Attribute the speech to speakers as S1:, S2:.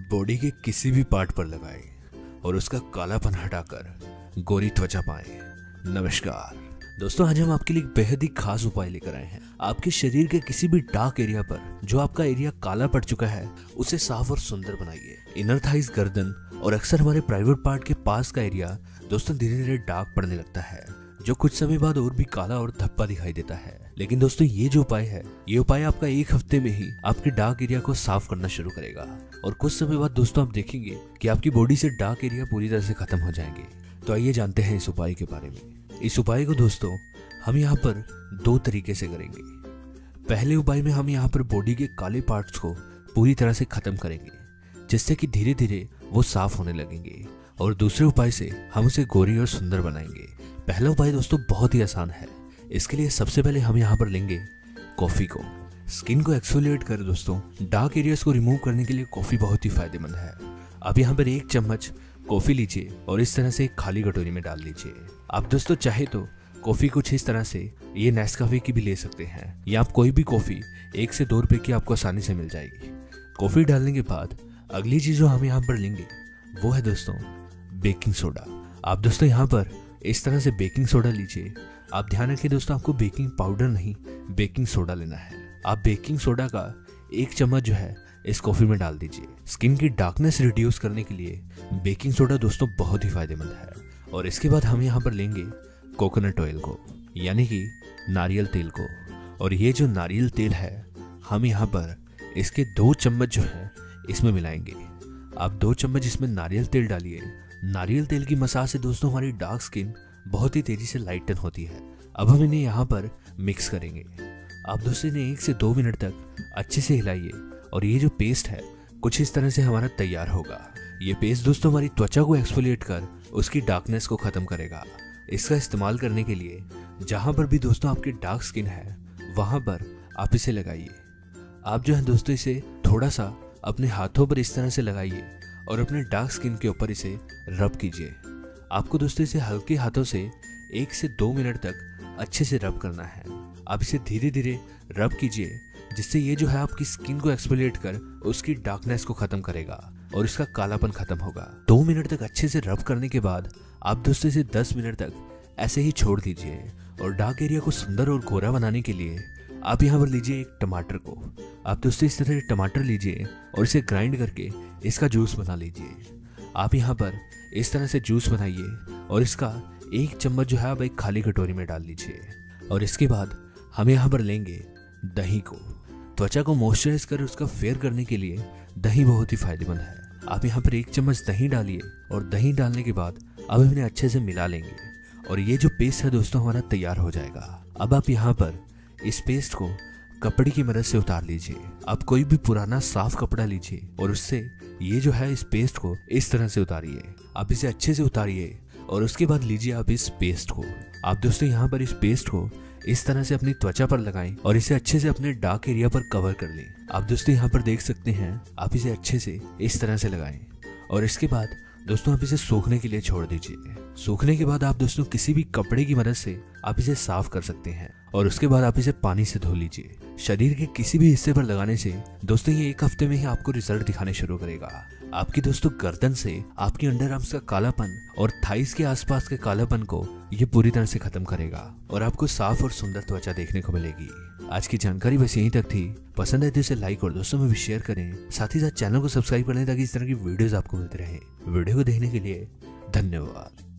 S1: Body के किसी भी पार्ट पर लगाए और उसका कालापन हटाकर गोरी त्वचा पाए। नमस्कार। दोस्तों, आज हम आपके लिए बेहद ही खास उपाय लेकर आए हैं। आपके शरीर के किसी भी डार्क एरिया पर जो आपका एरिया काला पड़ चुका है, उसे साफ़ और सुंदर बनाइए। इनर थाइस गर्दन और अक्सर हमारे प्राइवेट पार्ट के पास का एरिया दोस्तों धीरे धीरे डार्क पड़ने लगता है, जो कुछ समय बाद और भी काला और धब्बा दिखाई देता है। लेकिन दोस्तों, ये जो उपाय है, ये उपाय आपका एक हफ़्ते में ही आपके डार्क एरिया को साफ़ करना शुरू करेगा। और कुछ समय बाद दोस्तों, आप देखेंगे कि आपकी बॉडी से डार्क एरिया पूरी तरह से खत्म हो जाएँगे। तो आइए जानते हैं इस उपाय के बारे में। इस उपाय को दोस्तों, हम यहाँ पर दो तरीके से करेंगे। पहले उपाय में हम यहाँ पर बॉडी के काले पार्ट्स को पूरी तरह से खत्म करेंगे, जिससे कि धीरे धीरे वो साफ़ होने लगेंगे। और दूसरे उपाय से हम उसे गोरी और सुंदर बनाएँगे। पहला उपाय दोस्तों, बहुत ही आसान है। इसके लिए सबसे पहले हम यहाँ पर लेंगे कॉफ़ी को। स्किन को एक्सफोलिएट कर दोस्तों, डार्क एरियाज़ को रिमूव करने के लिए कॉफ़ी बहुत ही फ़ायदेमंद है। अब यहाँ पर एक चम्मच कॉफ़ी लीजिए और इस तरह से एक खाली कटोरी में डाल लीजिए आप दोस्तों चाहे तो कॉफ़ी कुछ इस तरह से ये नेस्काफे की भी ले सकते हैं। या आप कोई भी कॉफ़ी एक से दो रुपए की आपको आसानी से मिल जाएगी। कॉफ़ी डालने के बाद अगली चीज़ जो हम यहाँ पर लेंगे, वो है दोस्तों बेकिंग सोडा। आप दोस्तों यहाँ पर इस तरह से बेकिंग सोडा लीजिए आप ध्यान रखिए दोस्तों, आपको बेकिंग पाउडर नहीं, बेकिंग सोडा लेना है। आप बेकिंग सोडा का एक चम्मच जो है, इस कॉफ़ी में डाल दीजिए। स्किन की डार्कनेस रिड्यूस करने के लिए बेकिंग सोडा दोस्तों बहुत ही फ़ायदेमंद है। और इसके बाद हम यहाँ पर लेंगे कोकोनट ऑयल को, यानी कि नारियल तेल को। और ये जो नारियल तेल है, हम यहाँ पर इसके दो चम्मच जो है, इसमें मिलाएँगे। आप दो चम्मच इसमें नारियल तेल डालिए। नारियल तेल की मसाज से दोस्तों हमारी डार्क स्किन बहुत ही तेज़ी से लाइटन होती है। अब हम इन्हें यहाँ पर मिक्स करेंगे। आप दोस्तों इन्हें एक से दो मिनट तक अच्छे से हिलाइए और ये जो पेस्ट है, कुछ इस तरह से हमारा तैयार होगा। ये पेस्ट दोस्तों हमारी त्वचा को एक्सफोलिएट कर, उसकी डार्कनेस को खत्म करेगा। इसका इस्तेमाल करने के लिए जहाँ पर भी दोस्तों आपकी डार्क स्किन है, वहाँ पर आप इसे लगाइए। आप जो है दोस्तों इसे थोड़ा सा अपने हाथों पर इस तरह से लगाइए और अपने डार्क स्किन के ऊपर इसे रब कीजिए। आपको दोस्तों इसे हल्के हाथों से एक से दो मिनट तक अच्छे से रब करना है। आप इसे धीरे धीरे रब कीजिए, जिससे ये जो है आपकी स्किन को एक्सपोलिएट कर, उसकी डार्कनेस को खत्म करेगा और इसका कालापन खत्म होगा। दो मिनट तक अच्छे से रब करने के बाद आप दोस्तों इसे दस मिनट तक ऐसे ही छोड़ दीजिए और डार्क एरिया को सुंदर और गोरा बनाने के लिए आप यहाँ पर लीजिए एक टमाटर को। आप दोस्तों इस तरह टमाटर लीजिए और इसे ग्राइंड करके इसका जूस बना लीजिए। आप यहाँ पर इस तरह से जूस बनाइए और इसका एक चम्मच जो है आप एक खाली कटोरी में डाल लीजिए और इसके बाद हम यहाँ पर लेंगे दही को। त्वचा को मॉइस्चराइज कर उसका फेयर करने के लिए दही बहुत ही फ़ायदेमंद है। आप यहाँ पर एक चम्मच दही डालिए और दही डालने के बाद अब इन्हें अच्छे से मिला लेंगे। और ये जो पेस्ट है दोस्तों, हमारा तैयार हो जाएगा। अब आप यहाँ पर इस पेस्ट को कपड़े की मदद से उतार लीजिए। आप कोई भी पुराना साफ़ कपड़ा लीजिए और उससे ये जो है इस पेस्ट को इस तरह से उतारिए। आप इसे अच्छे से उतारिए और उसके बाद लीजिए आप इस पेस्ट को। आप दोस्तों यहाँ पर इस पेस्ट को इस तरह से अपनी त्वचा पर लगाएँ और इसे अच्छे से अपने डार्क एरिया पर कवर कर लें। आप दोस्तों यहाँ पर देख सकते हैं, आप इसे अच्छे से इस तरह से लगाएँ और इसके बाद दोस्तों आप इसे सूखने के लिए छोड़ दीजिए। सूखने के बाद आप दोस्तों किसी भी कपड़े की मदद से आप इसे साफ़ कर सकते हैं। और उसके बाद आप इसे पानी से धो लीजिए। शरीर के किसी भी हिस्से पर लगाने से, दोस्तों, ये एक हफ़्ते में ही आपको रिज़ल्ट दिखाने शुरू करेगा। आपकी दोस्तों, गर्दन से आपकी अंडर आर्म्स का कालापन और थाइस के आसपास के कालापन को ये पूरी तरह से खत्म करेगा और आपको साफ़ और सुंदर त्वचा देखने को मिलेगी। आज की जानकारी बस यहीं तक थी। पसंद है तो इसे लाइक और दोस्तों में भी शेयर करें। साथ ही साथ चैनल को सब्सक्राइब करें ताकि इस तरह की वीडियोस आपको मिलते रहे। वीडियो को देखने के लिए धन्यवाद।